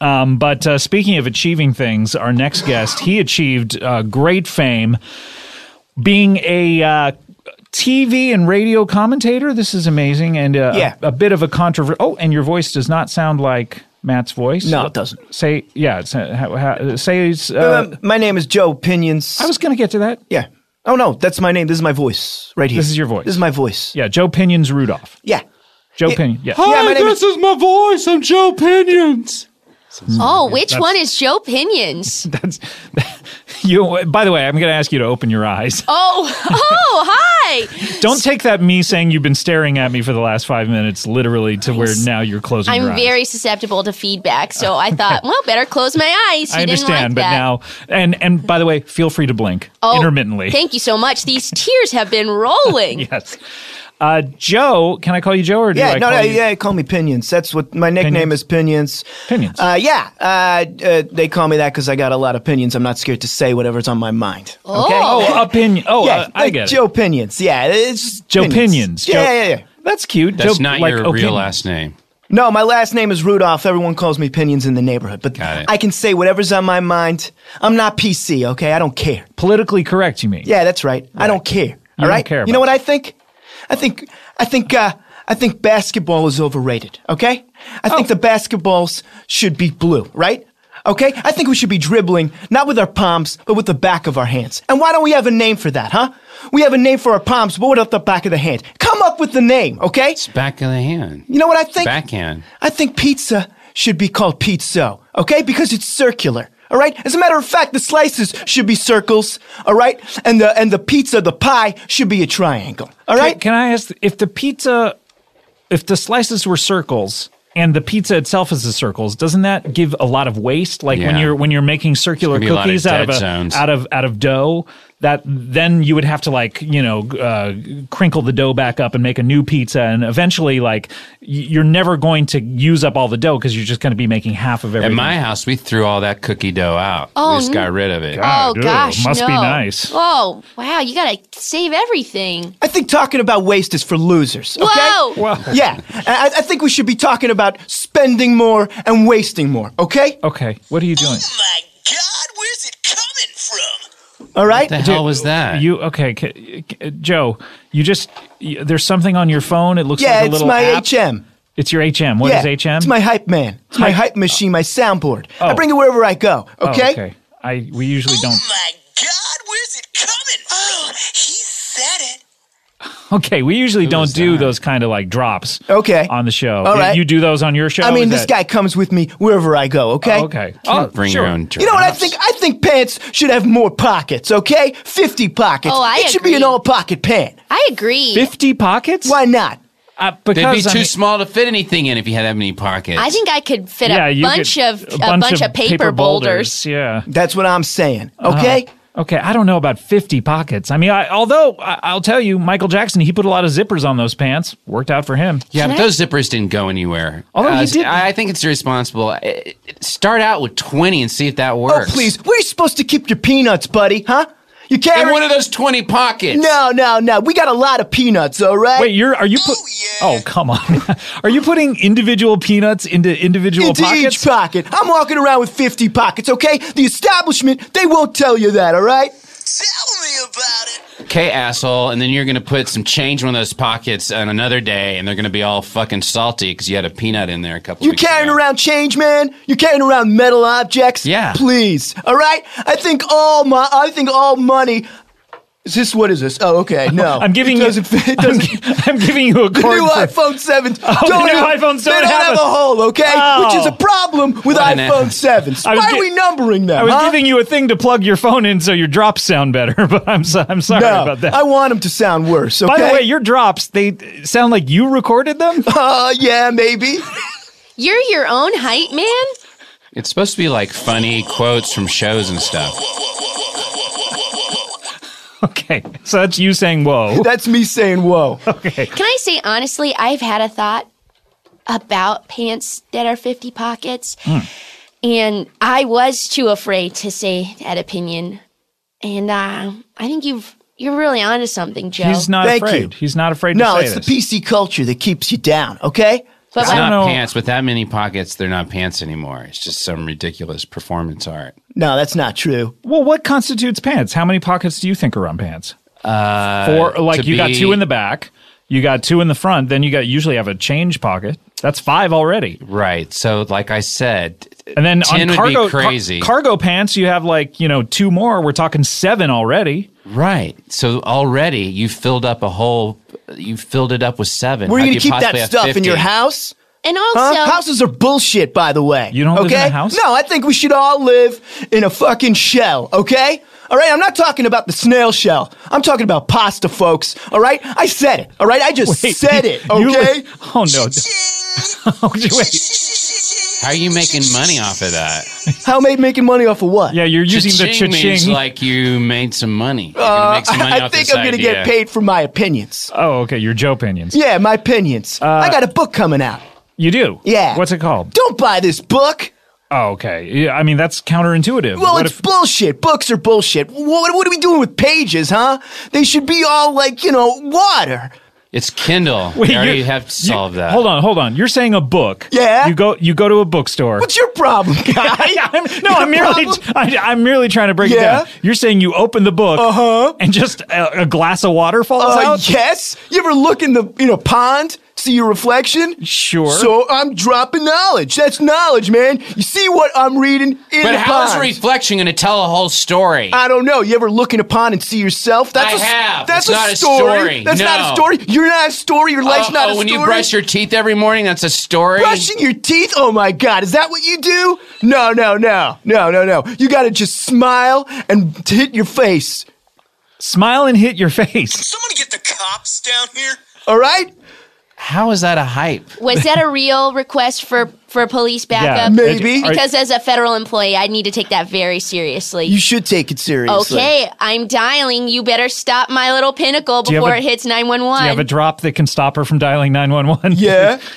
Um, but uh, speaking of achieving things, our next guest, he achieved uh, great fame being a uh, TV and radio commentator. This is amazing and uh, Yeah. a, a bit of a controversy. Oh, and your voice does not sound like Matt's voice. No, it doesn't. Say yeah. It's, uh, how, how, say. Uh, my name is Joe Pinions. I was going to get to that. yeah. Oh no, that's my name. This is my voice right here. This is your voice. This is my voice. Yeah, Joe Pinions Rudolph. Yeah. Joe Yeah. Pinion. Yeah. Yeah, my name is- is my voice. I'm Joe Pinions. Oh, which one is Joe Pinions? That's you. By the way, I'm going to ask you to open your eyes. Oh, oh, hi. Don't take that me saying you've been staring at me for the last five minutes literally to where now you're closing I'm very susceptible to feedback, so I thought, well, better close my eyes. You I understand, like but that. now and and by the way, feel free to blink oh, intermittently. Thank you so much. These tears have been rolling. yes. Uh, Joe, can I call you Joe or do Yeah, I no, call no, you? yeah, call me Pinions. That's what my nickname Pinions? is. Pinions. Pinions. Uh, yeah, uh, uh, they call me that because I got a lot of opinions. I'm not scared to say whatever's on my mind. Okay. Oh, opinion. Oh, yeah, uh, I like get Joe it. Pinions. Yeah, it's just Joe Pinions. Yeah, Joe- yeah, yeah. That's cute. That's Joe, not like your opinions. real last name. No, my last name is Rudolph. Everyone calls me Pinions in the neighborhood, but I can say whatever's on my mind. I'm not PC. Okay, I don't care. Politically correct, you mean? Yeah, that's right. I don't care. all don't right. care you know what I think? I think I think uh, I think basketball is overrated. Okay. I Oh. think the basketballs should be blue. Right. Okay. I think we should be dribbling not with our palms but with the back of our hands. And why don't we have a name for that, huh? We have a name for our palms, but what about the back of the hand? Come up with the name, okay? It's back of the hand. You know what I think? Backhand. I think pizza should be called pizza, okay? Because it's circular. All right. As a matter of fact, the slices should be circles. All right, and the and the pizza, the pie, should be a triangle. All right. Can- Can, I ask if the pizza, if the slices were circles and the pizza itself is the circles, doesn't that give a lot of waste? Like when you're when you're making circular There's gonna be a lot of cookies out of a, out of out of dough, that then you would have to like you know uh, crinkle the dough back up and make a new pizza, and eventually like you're never going to use up all the dough because you're just going to be making half of At my house, we threw all that cookie dough out. Oh, we just got rid of it. Oh God, ew, gosh, must be nice. Oh wow, you gotta save everything. I think talking about waste is for losers. Okay. Whoa! Well, Yeah, I, I think we should be talking about spending more and wasting more. Okay. okay, what are you doing? Oh my god, where's it coming from? All right. What the hell was that? You okay, c- c- Joe? You just y there's something on your phone. It looks Yeah, like a it's little my app. HM. It's your HM. What is yeah, HM? It's my hype man. It's my Hype- hype machine, my soundboard. Oh. I bring it wherever I go. Oh, Okay. okay. I we usually oh don't. My god, where's it coming from? He said it. Okay, we usually don't do that? those kind of like drops. Okay. On the show. All You- right. You do those on your show. I mean, this that- guy comes with me wherever I go. Okay. Oh, okay. Can't bring sure. your own You know what I think? I think pants should have more pockets, okay? 50 pockets. Oh, I It should be an all pocket pant. I agree. Fifty pockets? Why not? Uh, They'd because be I too mean- small to fit anything in if you had that many pockets. I think I could fit Yeah, a bunch could- of a bunch, of, paper, boulders. Yeah. That's what I'm saying, Uh-huh. Okay? Okay, I don't know about 50 pockets. I mean, I, although I, I'll tell you, Michael Jackson, he put a lot of zippers on those pants. Worked out for him. Yeah, Can but I- those zippers didn't go anywhere. Although he Uh, did- I I think it's irresponsible. Uh, Start out with 20 and see if that works. Oh, works. please. Where are you supposed to keep your peanuts, buddy? Huh? You carry In one of those 20 pockets. No, no, no. We got a lot of peanuts, all right? Wait, you're are you put? Oh, yeah. Oh, come on. are you putting individual peanuts into individual Into pockets? each pocket. I'm walking around with 50 pockets, okay? The establishment, they won't tell you that, all right? Tell me about it. Okay, asshole. And then you're going to put some change in one of those pockets on another day, and they're going to be all fucking salty because you had a peanut in there a couple You weeks carrying ago. around change, man? You're carrying around metal objects? Yeah. Please. All right? I think all my I think all money Is this what is this? Oh, okay. No. I'm giving it you. fit. It I'm, doesn't I'm giving you a The cord new for- iPhone 7 the new iPhones don't don't have have, a- a hole, okay? Oh. Which is a problem with What iPhone ass. 7s. I was Why gi- are we numbering them? I was huh? giving you a thing to plug your phone in so your drops sound better, but I'm so, I'm sorry no, about that. I want them to sound worse, okay? By the way, your drops they sound like you recorded them. uh, yeah, maybe. You're your own hype man? It's supposed to be like funny quotes from shows and stuff. Okay, so that's you saying whoa. That's me saying whoa. Okay, Can I say honestly, I've had a thought about pants that are 50 pockets. And I was too afraid to say that opinion. And uh, I think you've you're really onto something, Joe. he's not Thank afraid. you. He's not afraid to No, it's this. the PC culture that keeps you down, okay? But It's I not know. pants. With that many pockets, they're not pants anymore. It's just some ridiculous performance art. No, that's not true. Well, what constitutes pants? How many pockets do you think are on pants? Uh, Four. Like to you got two in the back, you got two in the front. Then you got usually have a change pocket. That's five already. Right. So, like I said, And then 10 on would cargo be car- cargo pants, you have like you know two more. We're talking seven already. right. So already you filled up a whole. You filled it up with seven. Where are you going to keep that stuff in your house? and Huh? also, Houses are bullshit, by the way. You don't live okay? in a house? No, I think we should all live in a fucking shell, okay? All right, I'm not talking about the snail shell. I'm talking about pasta, folks. All right, I said it. All right, I just Wait, said it. you li- Okay. oh no! Oh, wait. How are you making money off of that? How am I making money off of what? Yeah, you're using the Cha-ching means cha-ching. like you made some money. You're gonna make some money Uh, I off think this I'm gonna idea. get paid for my opinions. oh, okay. Your Joe opinions. Yeah, my opinions. Uh, I got a book coming out. You do. Yeah. What's it called? Don't buy this book. Oh, okay. Yeah, I mean that's counterintuitive. Well, what it's bullshit. Books are bullshit. What, what are we doing with pages, huh? They should be all like, you know, water. It's Kindle. Wait, we already you- have to solve you- that. Hold on, hold on. You're saying a book. Yeah. You go you go to a bookstore. What's your problem, guy? I'm, no, I'm merely? I, I'm merely trying to break Yeah? it down. You're saying you open the book, uh-huh. and just a, a glass of water falls Uh, out. yes. You ever look in the in a pond, see your reflection? Sure. So I'm dropping knowledge. That's knowledge, man. You see what I'm reading in but the how is pond. a reflection going to tell a whole story? I don't know. You ever look in a pond and see yourself? That's I a, have. That's It's a not a story. story. That's not a story. You're not a story. Your life's oh, not oh, a when story. you brush your teeth every morning, that's a story. Brushing your teeth? Oh my God, is that what you do? No, no, no, no, no, no. You gotta just smile and hit your face. Smile and hit your face. Can Somebody get the cops down here. All right? How is that a hype? was that a real request for for police backup? maybe. Because as a federal employee, I need to take that very seriously. You should take it seriously. okay, I'm dialing. You better stop my little pinnacle before a- it hits nine one one. Do you have a drop that can stop her from dialing 911? Yeah.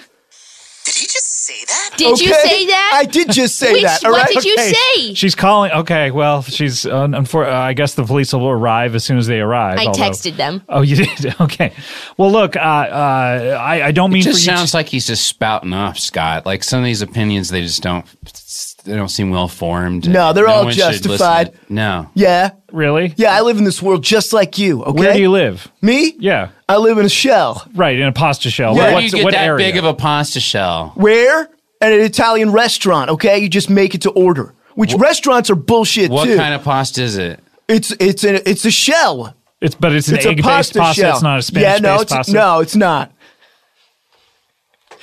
Did you just say that? Did you say that? I did just say Which- that. All what right. did you say? She's calling. Okay, well, she's uh, unfor- uh, I guess the police will arrive as soon as they arrive. I although- texted them. Oh, you did? Okay. Well, look, uh, uh, I, I don't mean It for just you. to- sounds like he's just spouting off, Scott. Like some of these opinions, they just don't. They don't seem well formed. No, they're all one to- justified. No. Yeah. really? Yeah, I live in this world just like you, okay? Where do you live? Me? Yeah. I live in a shell. Right in a pasta shell. Yeah. Where do you get what that area? big of a pasta shell? Where? At an Italian restaurant, okay? You just make it to order. Which restaurants are bullshit What too. kind of pasta is it? it's it's a it's a shell. It's but it's an It's a egg-based pasta, pasta. shell. It's not a Spanish yeah, no, it's, pasta. no, it's not.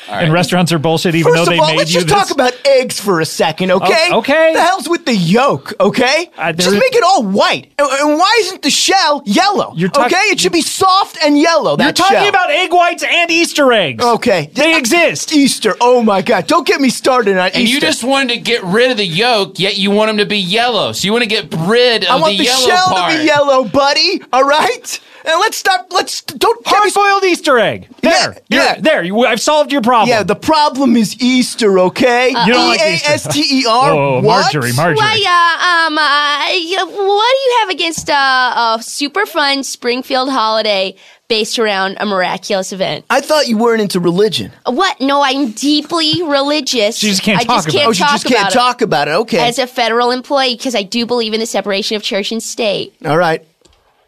And restaurants are bullshit, even First though of they all, made let's you just this. talk about eggs for a second, okay? O- okay. The hell's with the yolk, okay? Uh, just make it all white. And, and why isn't the shell yellow? You're talk- okay, it should be soft and yellow. That's You're That talking shell. about egg whites and Easter eggs. Okay, They exist. Easter. Oh my God! Don't get me started on And Easter. And you just wanted to get rid of the yolk, yet you want them to be yellow. So you want to get rid of I want the, the, yellow shell part. to be yellow, buddy. All right. And let's stop. Let's don't get me Hard boiled Easter egg. There. Yeah, yeah. There. You, I've solved your problem. Yeah, the problem is Easter, okay? You don't like E Easter. A S T E R. Whoa, What? Marjorie, Marjorie. Why, uh, um, uh, what do you have against uh, a super fun Springfield holiday based around a miraculous event? I thought you weren't into religion. What? No, I'm deeply religious. She just can't I talk just about can't Oh, you talk just can't about talk about it. it Okay. as a federal employee because I do believe in the separation of church and state. All right.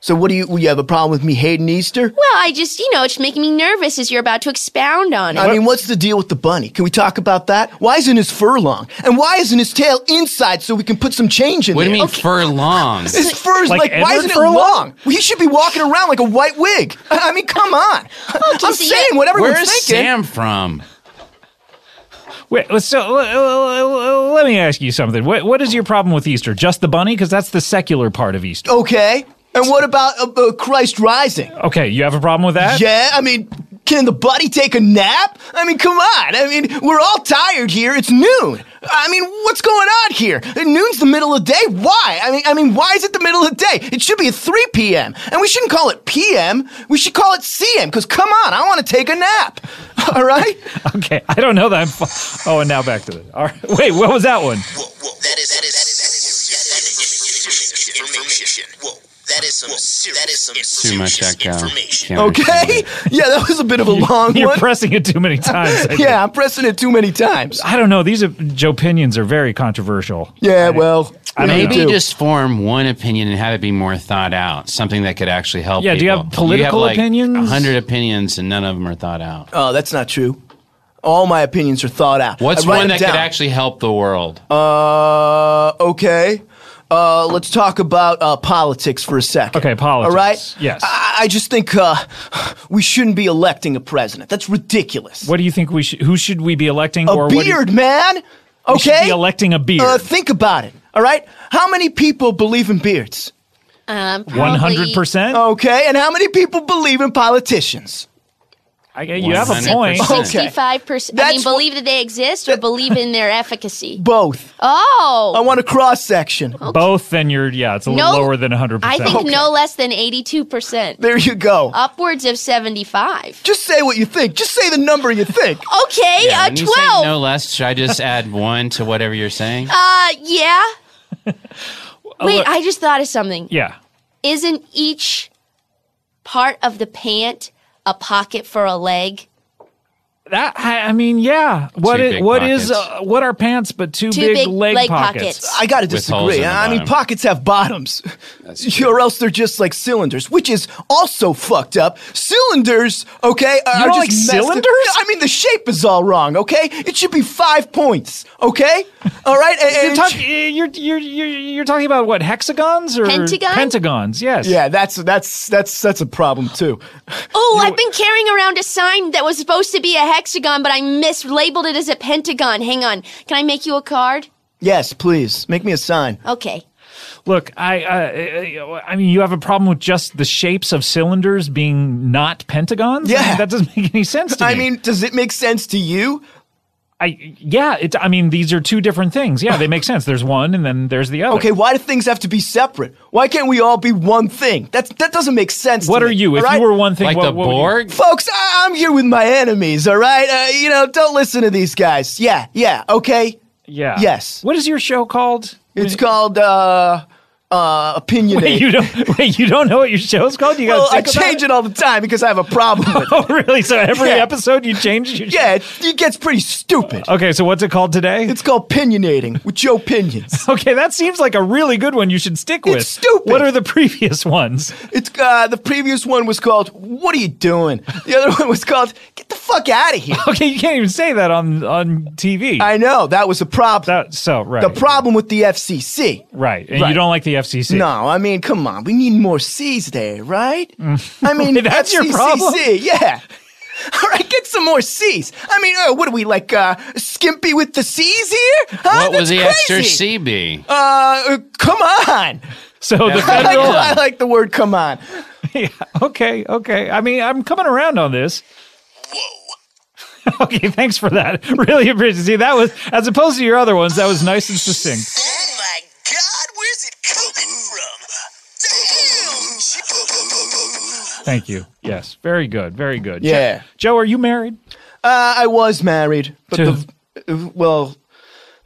So what do you? You have a problem with me hating Easter? Well, I just, you know, it's making me nervous as you're about to expound on it. I mean, what's the deal with the bunny? Can we talk about that? Why isn't his fur long? And why isn't his tail inside so we can put some change in What do you there? mean fur long? His fur is Like like, why isn't it fur long? long? Well, he should be walking around like a white wig. I mean, come on. I'm so saying you- what everyone's Where's thinking. Sam from? Wait, let's- so, let me ask you something. What, what is your problem with Easter? Just the bunny? Because that's the secular part of Easter. Okay. And what about uh, uh, Christ rising? Okay, you have a problem with that? Yeah, I mean, can the buddy take a nap? I mean, come on. I mean, we're all tired here. It's noon. I mean, what's going on here? Noon's the middle of the day. Why? I mean, I mean, why is it the middle of the day? It should be at 3 p.m. And we shouldn't call it p.m. We should call it c.m. Because come on, I want to take a nap. All right? Okay, I don't know that. I'm fu- oh, and now back to the. All right. Wait, what was that one? Whoa, whoa, that is that is that is that is information. Whoa, that is some serious. That is some Too much echo. information. Okay? Yeah, that was a bit of a long one. You're one. pressing it too many times. I think. yeah, I'm pressing it too many times. I don't know. These are, Joe opinions are very controversial. Yeah, well, I don't Maybe know. just form one opinion and have it be more thought out. Something that could actually help. Yeah, do you have people. political like opinions? A hundred opinions and none of them are thought out. Oh, that's not true. All my opinions are thought out. What's I write one them that could actually help the world? Uh, okay. Uh, let's talk about uh, politics for a second. Okay, politics. All right. Yes. I, I just think uh, we shouldn't be electing a president. That's ridiculous. What do you think we should? Who should we be electing? a or what you- beard, man. we should Okay. be electing a beard. Uh, think about it. All right. How many people believe in beards? Um, One hundred percent. Okay. And how many people believe in politicians? I you have a 100%. point. Okay. Sixty-five percent. I mean, what- believe that they exist or believe in their efficacy. Both. Oh, I want a cross section. Both, then you're yeah, it's a little No, lower than 100%. I percent. think no less than eighty-two percent. There you go. Upwards of seventy-five. Just say what you think. Just say the number you think. Okay, Yeah, uh, when you say twelve. no less, should I just add one to whatever you're saying? Uh, yeah. Wait, look- I just thought of something. Yeah. Isn't each part of the pant a pocket for a leg? That I, I mean, yeah. What Two is big what is uh, what are pants but two, Two big, big leg, leg pockets? pockets. I gotta With holes disagree. in the I mean, bottom. pockets have bottoms, or else they're just like cylinders, which is also fucked up. Cylinders, okay, are, You are don't just like messed- cylinders? I mean, the shape is all wrong. Okay, it should be five points. Okay, all right. and- You're, and- talk, you're, you're, you're, you're talking about what hexagons or Pentagon? pentagons? Yes. yeah, that's that's that's that's a problem too. Oh, I've been carrying around a sign that was supposed to be a hexagon, but I mislabeled it as a pentagon. Hang on. Can I make you a card? Yes, please make me a sign. Okay. Look, I, uh, I mean, you have a problem with just the shapes of cylinders being not pentagons. I Yeah. mean, that doesn't make any sense to me. I mean, does it make sense to you? I yeah, it. I mean, these are two different things. Yeah, they make sense. There's one, and then there's the other. Okay, why do things have to be separate? Why can't we all be one thing? That's that doesn't make sense. to What are me, you? If all right? you were one thing, like what, the what would you- Borg? Folks, I- I'm here with my enemies, all right? Uh, you know, don't listen to these guys. Yeah, yeah, okay? yeah. Yes. What is your show called? It's called, uh, uh, Opinionate. Wait, you don't. Wait, you don't know what your show's called? You got well, I change it all the time because I have a problem with it. Oh, really? So every Yeah. episode you change your Yeah, it, it gets pretty stupid. Okay, so what's it called today? It's called Opinionating with Joe Pinions. okay, that seems like a really good one you should stick with. stupid. What are the previous ones? It's, uh, the previous one was called, What Are You Doing? The other one was called, Get the fuck out of here. Okay, you can't even say that on on TV. I know, that was a problem. that, so right. the problem with the FCC. Right, and Right. you don't like the FCC. No, I mean, come on. We need more C's there, right? I mean, That's your FCCC, problem? Yeah. All right, get some more C's. I mean, uh, what are we like, uh, skimpy with the C's here? Huh? What would That's the extra crazy. C be? Uh, uh, come on. So the I like, federal. I like the word "come on." Yeah, okay, okay. I mean, I'm coming around on this. Whoa. Okay, thanks for that. Really appreciate. See, that was as opposed to your other ones. That was nice and succinct. Oh my God, where's it coming from? Damn. Thank you. Yes, very good, very good. Jo- Yeah. Joe, are you married? Uh, I was married, but To- the uh, well,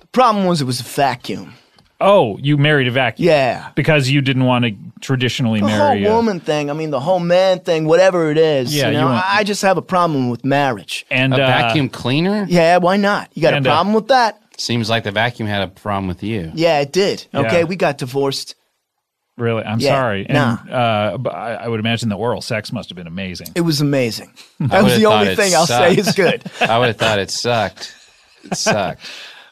the problem was it was a vacuum. Oh, you married a vacuum. Yeah. Because you didn't want to traditionally The marry whole a- woman thing. I mean, the whole man thing. Whatever it is. Yeah, you you know, want- I I just have a problem with marriage. and A uh, vacuum cleaner? Yeah, why not? You got And, a uh, problem with that? Seems like the vacuum had a problem with you. Yeah, it did. Okay, Yeah. we got divorced. Really, I'm Yeah, sorry. nah. And uh, but I, I would imagine the oral sex must have been amazing. It was amazing. That was would've the thought only it thing I'll say sucked. is good. I would have thought it sucked. It sucked.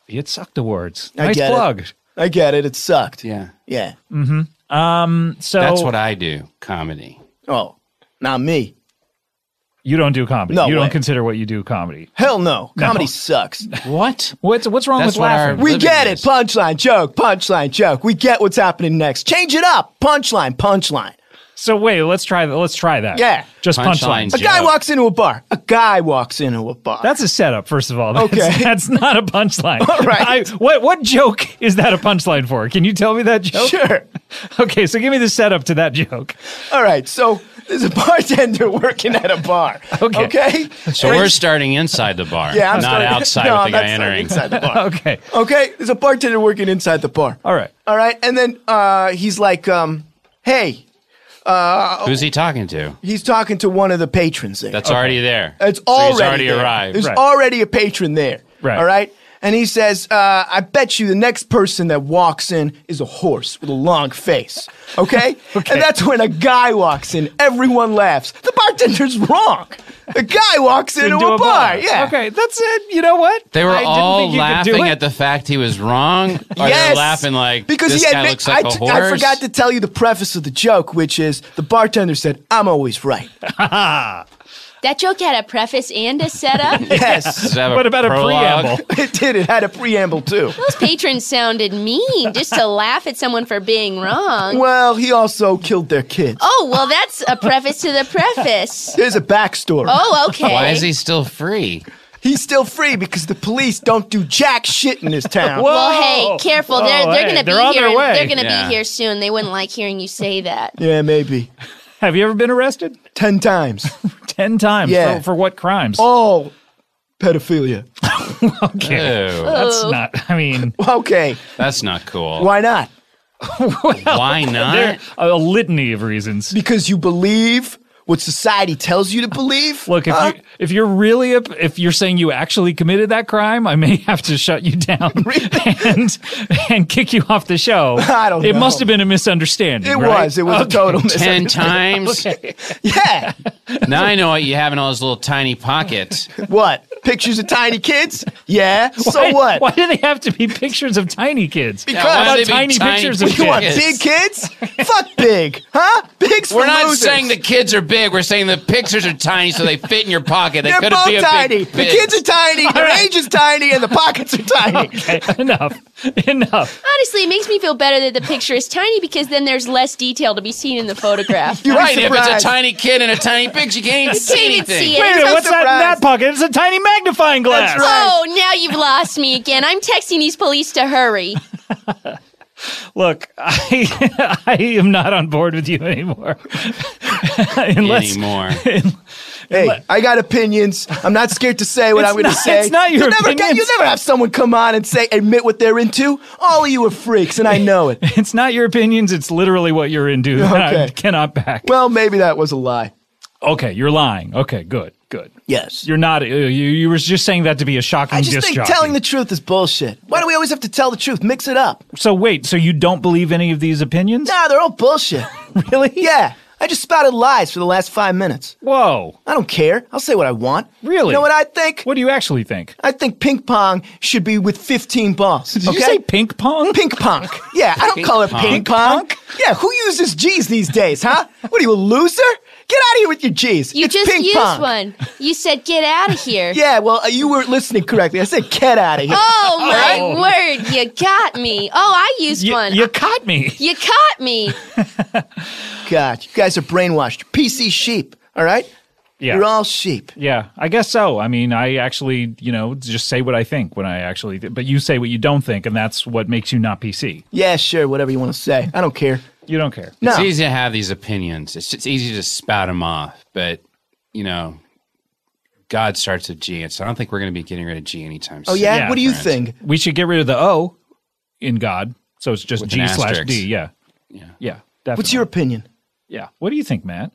It sucked awards. I Nice get it. plug. I get it. It sucked. Yeah. Yeah. So That's what I do. Comedy. Oh, not me. You don't do comedy. No you way. don't consider what you do comedy. Hell no. Comedy sucks. What? What's what's wrong That's with what laughing? We Living get it. is. Punchline, joke, punchline, joke. We get what's happening next. Change it up. Punchline, punchline. so wait, let's try that. Let's try that. Yeah. just Punchline. punchlines. A guy walks into a bar. A guy walks into a bar. That's a setup, first of all. That's, Okay. that's not a punchline. All right. I, what what joke is that a punchline for? Can you tell me that joke? sure. Okay, so give me the setup to that joke. All right. So there's a bartender working at a bar. Okay. Okay. So we're starting inside the bar, Yeah, I'm not starting- outside no, with the I'm guy entering. Inside the bar. Okay, Okay. There's a bartender working inside the bar. all right. All right. And then uh, he's like, um, hey, uh, Who's he talking to? He's talking to one of the patrons there. That's already there. It's So already he's already there. arrived. There's Right. already a patron there. Right. All right. And he says, uh, "I bet you the next person that walks in is a horse with a long face." Okay. Okay. And that's when a guy walks in. Everyone laughs. The bartender's wrong. The guy walks into, Into a, bar. Yeah. Okay, that's it. You know what? They were I didn't all think you could do laughing at the fact he was wrong. Or yes. they're laughing like because this he guy admit- looks like I a t- horse. I forgot to tell you the preface of the joke, which is the bartender said, "I'm always right." That joke had a preface and a setup. yes. Does it have What about a prologue? preamble? It did. It had a preamble too. Those patrons sounded mean just to laugh at someone for being wrong. Well, he also killed their kids. Oh, well, that's a preface to the preface. There's a backstory. Oh, okay. Why is he still free? He's still free because the police don't do jack shit in this town. Well, hey, careful. They're, they're oh, hey, going to be they're on here. their way. They're going to Yeah. be here soon. They wouldn't like hearing you say that. yeah, maybe. Have you ever been arrested? Ten times. Ten times. Yeah. For, for what crimes? All pedophilia. okay. Ew, That's not. I mean, Okay, that's not cool. why not? Why not? there a litany of reasons. Because you believe what society tells you to believe? Look, if Huh? you if you're really a, if you're saying you actually committed that crime, I may have to shut you down and and kick you off the show. I don't It know. must have been a misunderstanding. It right? was. It was a total Ten misunderstanding. times. Yeah. Now I know what you have in all those little tiny pockets. What? Pictures of tiny kids? Yeah. So what? Why do they have to be pictures of tiny kids? Because- How why about do they be tiny, tiny pictures of kids? You want big kids? Fuck big. Huh? Big's for We're not losers. saying the kids are big. We're saying the pictures are tiny, so they fit in your pocket. They They're could both be a tiny. big. The kids are tiny, their right. age is tiny, and the pockets are tiny. Okay, enough, enough. Honestly, it makes me feel better that the picture is tiny because then there's less detail to be seen in the photograph. You're Right, if it's a tiny kid and a tiny picture, you can't even see can't anything. see it. Wait a It's minute, so what's that in that pocket? It's a tiny magnifying glass. That's right. Oh, now you've lost me again. I'm texting these police to hurry. Look, I I am not on board with you anymore. Unless anymore. Hey, I got opinions. I'm not scared to say what I'm going to say. it's not your you never, get- opinions. you never have someone come on and say, admit what they're into. All of you are freaks, and I know it. it's not your opinions, it's literally what you're into. and I cannot back. Well, maybe that was a lie. Okay, you're lying. Okay, good, good. Yes. You're not. Uh, you, you were just saying that to be a shocking I just think jockey. telling the truth is bullshit. Why do we always have to tell the truth? Mix it up. So wait, so you don't believe any of these opinions? Nah, they're all bullshit. Really? yeah. I just spouted lies for the last five minutes. Whoa. I don't care. I'll say what I want. Really? You know what I think? What do you actually think? I think ping pong should be with 15 balls. Did okay? you say pink pong? Ping pong. Yeah, I don't Ping call it pong. ping pong. Yeah, who uses G's these days, huh? What are you, a loser? Get out of here with your G's. You it's just ping used pong. one. You said, get out of here. Yeah, well, uh, you weren't listening correctly. I said, get out of here. Oh, my Oh. word. You got me. Oh, I used You, one. you caught me. You caught me. God, you guys are brainwashed. PC sheep, all right? Yeah. You're all sheep. Yeah, I guess so. I mean, I actually, you know, just say what I think when I actually, but you say what you don't think, and that's what makes you not PC. Yeah, sure, whatever you want to say. I don't care. You don't care. No. It's easy to have these opinions. It's just easy to spout them off. But, you know, God starts with G. And so I don't think we're going to be getting rid of G anytime Oh, soon. yeah? Yeah, what do you friends. think? We should get rid of the O in God, so it's just With G slash asterisk. D. Yeah, Yeah. yeah. Definitely. What's your opinion? Yeah. What do you think, Matt?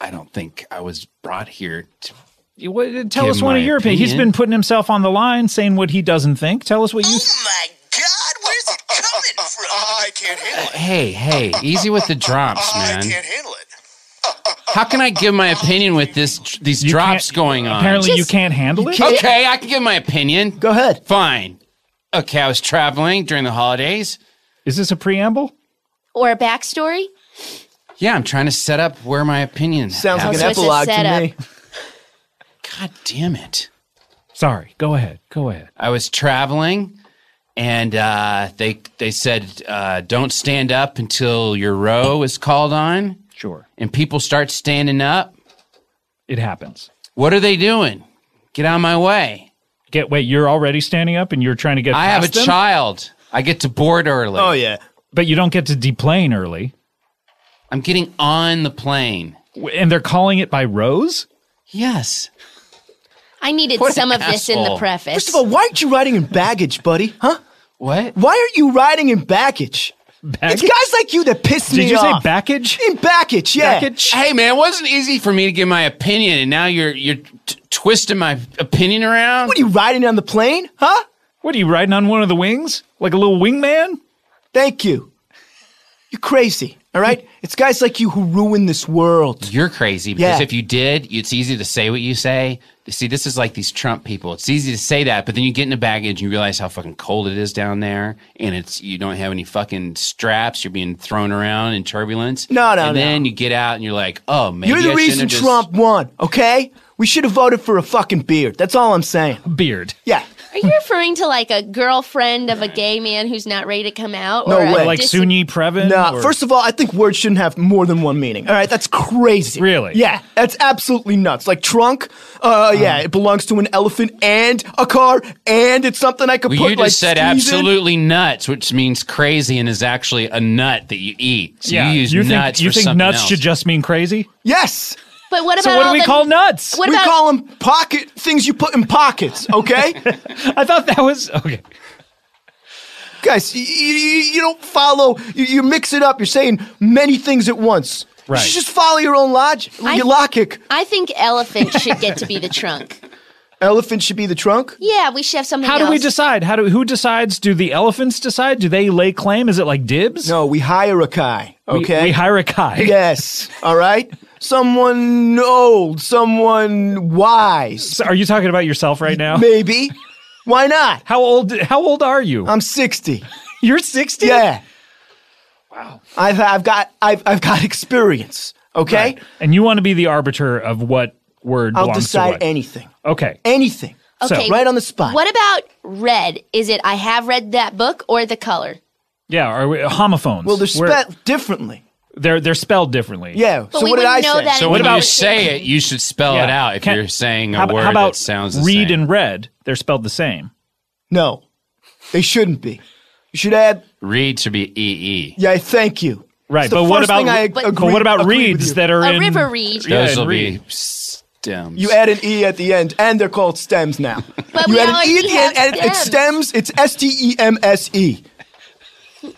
I don't think I was brought here to. You- what- Tell Give us one my of your opinions. He's opinion. been putting himself on the line, saying what he doesn't think. Tell us what you. Oh my can't handle it. Hey, hey, easy with the drops, oh, I man. can't handle it. How can I give my opinion with this these you drops can't- going on? Apparently, you Just- can't handle it. Okay, I can give my opinion. Go ahead. Fine. Okay, I was traveling during the holidays. Is this a preamble? Or a backstory? Yeah, I'm trying to set up where my opinion Sounds like happens. an Oh, so a epilogue to me. God damn it. Sorry. Go ahead. Go ahead. I was traveling and uh, they they said uh, don't stand up until your row is called on Sure. and people start standing up. It happens. What are they doing? Get out of my way. Get wait. You're already standing up, and you're trying to get. I have a them? child. I get to board early. Oh, yeah. but you don't get to deplane early. I'm getting on the plane. And they're calling it by rows. Yes. I needed What some of this in the asshole. preface. First of all, why aren't you riding in baggage, buddy? Huh? What? Why aren't you riding in baggage? It's guys like you that piss me Did you say off. backage? In baggage, yeah. Baggage? Hey man, it wasn't easy for me to give my opinion, and now you're you're t- twisting my opinion around. What are you riding on the plane? Huh? What are you riding on one of the wings? Like a little wingman? Thank you. You're crazy, all right? it's guys like you who ruin this world. You're crazy because Yeah. if you did, it's easy to say what you say. See, this is like these Trump people. It's easy to say that, but then you get into baggage and you realize how fucking cold it is down there, and it's you don't have any fucking straps. You're being thrown around in turbulence. No, no, And no. then you get out and you're like, oh, maybe You're the shouldn't reason have just- Trump won, okay? We should have voted for a fucking beard. That's all I'm saying. Beard. Yeah. Are you referring to like a girlfriend of a gay man who's not ready to come out? No or a way. Like dis- Soon-Yi Previn? No, or- first of all, I think words shouldn't have more than one meaning. All right, that's crazy. Really? Yeah, that's absolutely nuts. Like trunk, uh, yeah, it belongs to an elephant and a car, and it's something I could Well, put you like just said skis in. absolutely nuts, which means crazy and is actually a nut that you eat. So yeah. you use you think, nuts you think something nuts else. should just mean crazy? Yes, But what about So what do we the- call nuts? What we about call them pocket things you put in pockets. Okay, I thought that was okay. guys, you, you, you don't follow. You, you mix it up. You're saying many things at once. Right. You should just follow your own logic. I- your logic. I think elephant should get to be the trunk. Elephant should be the trunk. Yeah, we should have something How do else. we decide? How do who decides? Do the elephants decide? Do they lay claim? Is it like dibs? No, we hire a guy. We- Okay. We, hire a guy. Yes. All right. Someone old, someone wise. So are you talking about yourself right now? Maybe. Why not? How old how old are you? I'm 60. You're 60? Yeah. Wow. I've I've got I've I've got experience. Okay? Right. And you want to be the arbiter of what word I'll belongs decide to what. anything. okay. Anything. So- Okay. Right on the spot. What about red? Is it I have read that book or the color? Yeah, are we, homophones. Well, they're We're- spelled differently. They're they're spelled differently. Yeah. But so we what did I wouldn't know say? that So in when the you say it, you should spell Yeah. it out if Can- you're saying a how, word how about that sounds the read same. and red? They're spelled the same. no. They shouldn't be. You should add read should be EE. yeah, thank you. Right, It's the but what first about thing I But- agree, but what about agree with reeds you. that are in A in river reed. Yeah, Those and will reed. be stems. You add an E at the end, and they're called stems now. But you we add an E at the end, and it's stems. It's S T E M S E.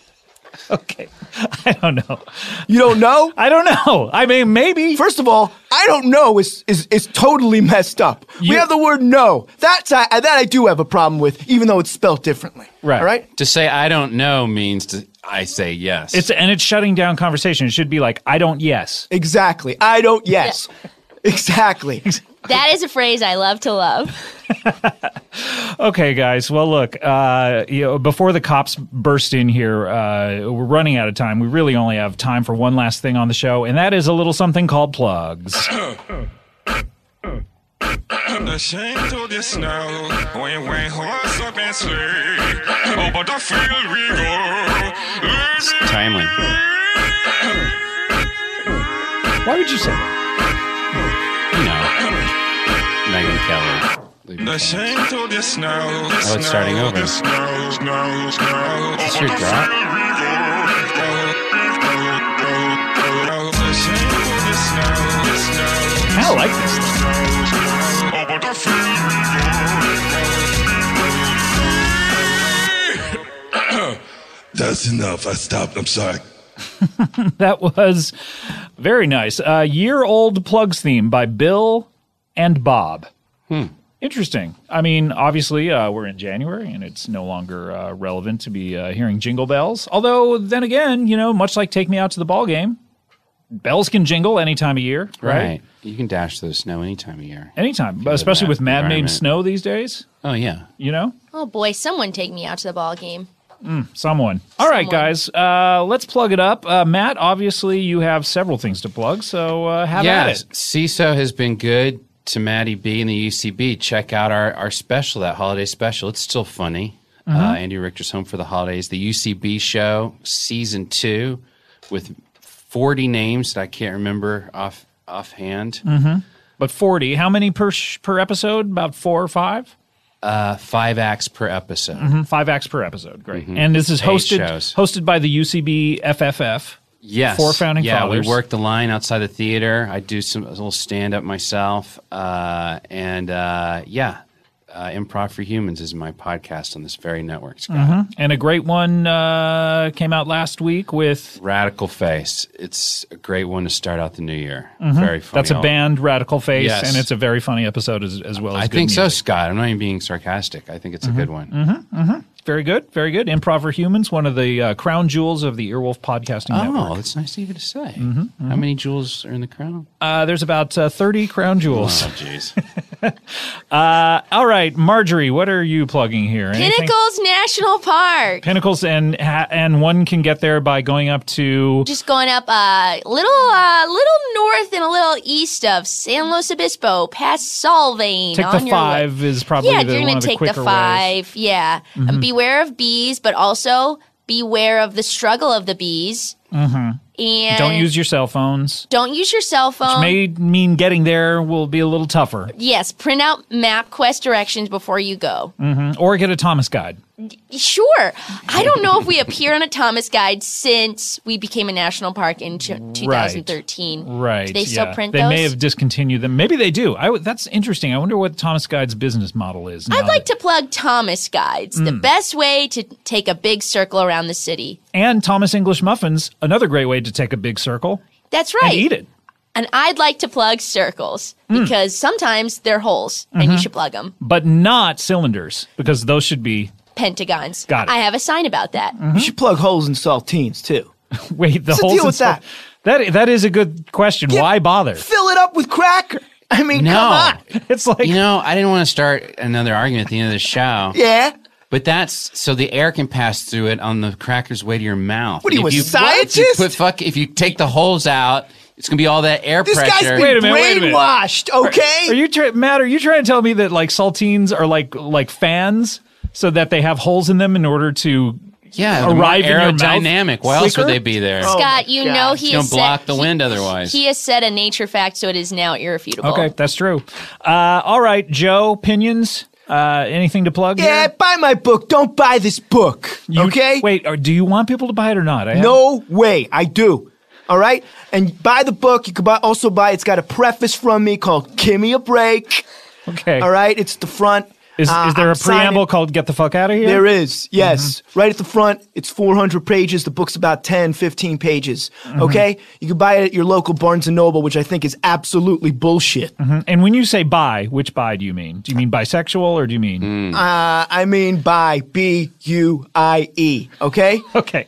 Okay. I don't know. You don't know? I don't know. I mean, maybe. First of all, I don't know is is is totally messed up. we have the word no. That's I, that I do have a problem with, even though it's spelled differently. Right. All right. to say I don't know means to I say yes. It's and it's shutting down conversation. It should be like, I don't yes. Exactly. I don't. Yes. Exactly. That is a phrase I love to love. Okay, guys. Well, look. Uh, you know, before the cops burst in here, uh, we're running out of time. We really only have time for one last thing on the show, and that is a little something called plugs. Ashamed to this now, when when horse up and sleigh, over the field we go. It's timely. Why would you say that? Megyn Kelly. Ashamed to this now. Oh, it's starting over. Your drop? Ashamed to this now, this now. I like this. Thing. The. That's enough. I stopped. I'm sorry. That was very nice. Uh, year old plugs theme by Bill and Bob. Interesting. I mean, obviously, uh, we're in January and it's no longer uh, relevant to be uh, hearing jingle bells. Although, then again, you know, much like Take Me Out to the Ball Game, bells can jingle any time of year, right? Right. You can dash through the snow any time of year. Anytime, Feel especially with man made snow these days, Oh yeah. you know? Oh boy, someone take me out to the ball game. Someone. All right, Someone. guys, uh, let's plug it up. Uh, Matt, obviously, you have several things to plug, so uh, have at Yes. it. Seeso has been good to Maddie B and the UCB. Check out our, our special, that holiday special. It's still funny. Mm-hmm. Uh, Andy Richter's Home for the Holidays. The UCB show, season two, with 40 names that I can't remember off offhand. Mm. But 40, how many per, sh- per episode? About four or five? Uh, five acts per episode. Mm, Five acts per episode. Great. And this is Mm-hmm. Hosted hosted by the UCB FFF. Yes. Four founding yeah, fathers. we work the line outside the theater. I do some a little stand up myself. Uh, and uh, yeah, Uh, Improv for Humans is my podcast on this very network, Scott. And a great one uh, came out last week with Radical Face. It's a great one to start out the new year. Very funny. Mm-hmm. that's a band, Radical Face, Yes. and it's a very funny episode as, as well as I good think so. Scott. I'm not even being sarcastic. I think it's a Mm-hmm. good one. Very good, very good. Improv for Humans, one of the uh, crown jewels of the Earwolf Podcasting Network. Oh, that's nice of you to say. Mm-hmm, How many jewels are in the crown? Uh, there's about uh, 30 crown jewels. Oh, jeez. All right, Marjorie, what are you plugging here? Anything? Pinnacles National Park. Pinnacles, and and one can get there by going up to. Just going up a little, uh, little north and a little east of San Luis Obispo, past Solvang. Take on the your way. five is probably Yeah, the, you're gonna of the take quicker the ways. Mm-hmm. five. Yeah, beware of bees, but also beware of the struggle of the bees. Mm-hmm. And Don't use your cell phones. don't use your cell phone. Which May mean getting there will be a little tougher. yes, print out MapQuest directions before you go. Mm-hmm. Or get a Thomas guide. Sure. I don't know if we appear on a Thomas Guide since we became a national park in ch- 2013. Right. Do they still yeah. print They those? may have discontinued them. Maybe they do. I w- that's interesting. I wonder what Thomas Guide's business model is. I'd like that- to plug Thomas Guides, Mm. the best way to take a big circle around the city. And Thomas English muffins, another great way to take a big circle That's right. and eat it. And I'd like to plug circles Mm. because sometimes they're holes and Mm-hmm. you should plug them. But not cylinders, because those should be. Pentagons. Got it. I have a sign about that. Mm-hmm. You should plug holes in saltines too. Wait, the What's the holes deal in with stuff- That that is a good question. Yeah. Why bother? Fill it up with cracker. I mean, No. come on. It's like You know, I didn't want to start another argument at the end of the show. Yeah. But that's so the air can pass through it on the crackers way to your mouth. What are you, If a If you scientist? put fuck, if you take the holes out, it's gonna be all that air pressure. This guy's pressure. been Wait a minute, wait a minute. brainwashed, okay? Are you try- Matt? Are you trying to tell me that like saltines are like like fans, so that they have holes in them in order to yeah, the more arrive in your mouth aerodynamic. Why else would they be there? Oh Scott, my you God. know It's he gonna block said, the he- wind otherwise. He has said a nature fact, so it is now irrefutable. Okay, that's true. Uh, all right, Joe, opinions. Uh, anything to plug? yeah, here? buy my book. Don't buy this book, You- okay? Wait, or do you want people to buy it or not? I haven't- No way. I do. All right? And buy the book. You can buy, also buy, it's got a preface from me called Give Me a Break. Okay. All right? It's the front. Is, Uh, is there I'm a preamble signing- called "Get the fuck out of here"? There is, yes. Mm-hmm. Right at the front, it's 400 pages. The book's about 10, 15 pages. Mm-hmm. Okay? You can buy it at your local Barnes & Noble, which I think is absolutely bullshit. And when you say bi, which bi do you mean? Do you mean bisexual or do you mean? Uh, I mean by B-U-I-E, okay? Okay.